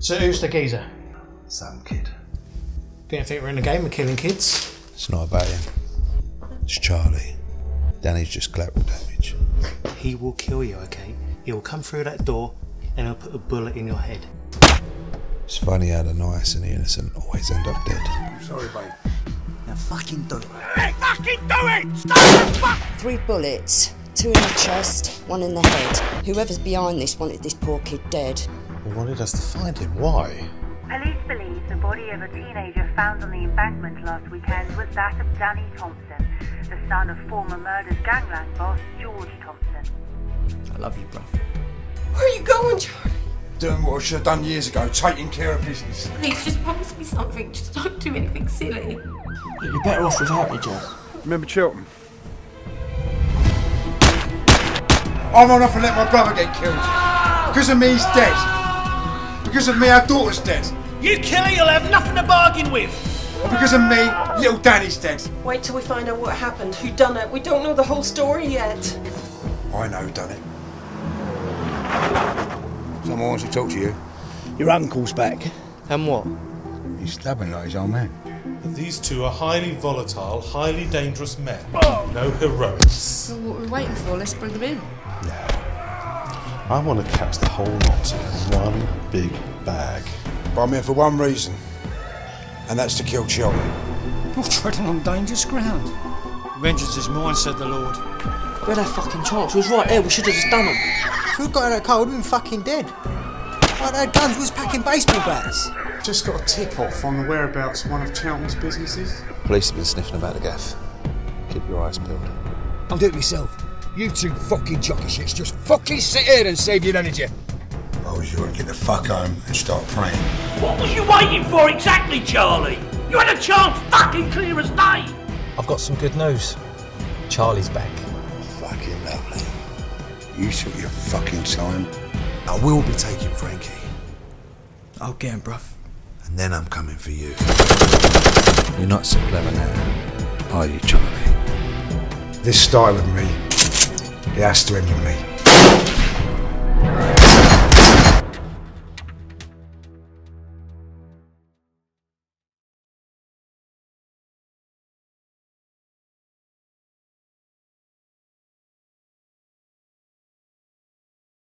So who's the geezer? Some kid. Didn't think we're in the game of killing kids. It's not about him. It's Charlie. Danny's just collateral damage. He will kill you, okay? He will come through that door and he'll put a bullet in your head. It's funny how the nice and the innocent always end up dead. I'm Sorry, babe. Now fucking do it. Hey, fucking do it! Stop the fuck! Three bullets, two in the chest, one in the head. Whoever's behind this wanted this poor kid dead. They wanted us to find him. Why? Police believe the body of a teenager found on the embankment last weekend was that of Danny Thompson, the son of former murdered gangland boss George Thompson. I love you, bruv. Where are you going, Charlie? Doing what I should have done years ago, taking care of business. Please, just promise me something. Just don't do anything silly. You're better off without me, Joe. Remember Chilton? I'm on off and let my brother get killed. Because of me, he's dead. Because of me, our daughter's dead. You kill her, you'll have nothing to bargain with! And because of me, little Danny's dead. Wait till we find out what happened, who done it. We don't know the whole story yet. I know who done it. Someone wants to talk to you. Your uncle's back. And what? He's stubborn like his old man. These two are highly volatile, highly dangerous men. No heroics. So what are we're waiting for, let's bring them in. I want to catch the whole lot in one big bag. But I'm here for one reason. And that's to kill Cheltenham. You're treading on dangerous ground. Vengeance is mine, said the Lord. We had our fucking chance. We was right there. We should have just done them. If we'd got in that car, we'd been fucking dead. Like they had guns, we was packing baseball bats. Just got a tip off on the whereabouts of one of Cheltenham's businesses. Police have been sniffing about the gaff. Keep your eyes peeled. I'll do it myself. You two fucking jockey shits just fucking sit here and save your energy. I was you to get the fuck home and start praying. What was you waiting for exactly, Charlie? You had a chance fucking clear as day! I've got some good news. Charlie's back. Fucking lovely. You took your fucking time. I will be taking Frankie, I'll get him, bruv. and then I'm coming for you. You're not so clever now, are you, Charlie? This started with me. It has to end me.